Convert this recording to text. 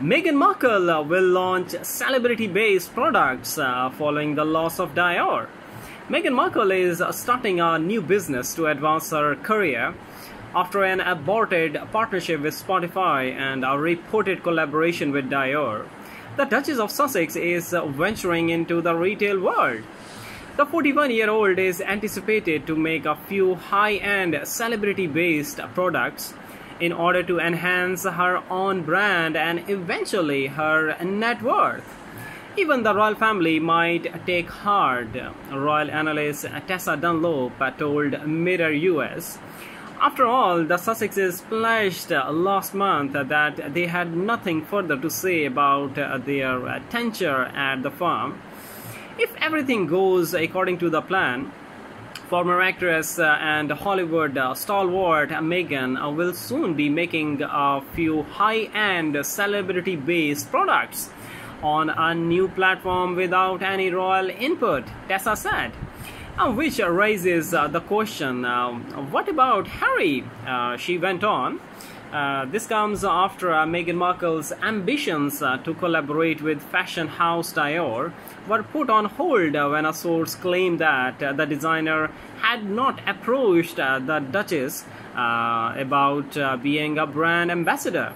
Meghan Markle will launch celebrity-based products uh, following the loss of Dior. Meghan Markle is starting a new business to advance her career after an aborted partnership with Spotify and a reported collaboration with Dior. The Duchess of Sussex is venturing into the retail world. The 41 year old is anticipated to make a few high end celebrity based products in order to enhance her own brand and eventually her net worth. Even the royal family might take heart, royal analyst Tessa Dunlop told Mirror US. After all, the Sussexes pledged last month that they had nothing further to say about their tenure at the firm. If everything goes according to the plan, Former actress uh, and Hollywood uh, stalwart uh, will soon be making a few high-end celebrity-based products on a new platform without any royal input, Tessa said. Uh, which raises uh, the question, uh, what about Harry? she went on. Uh, this comes after uh, Meghan Markle's ambitions uh, to collaborate with fashion house Dior were put on hold when a source claimed that the designer had not approached the Duchess about being a brand ambassador.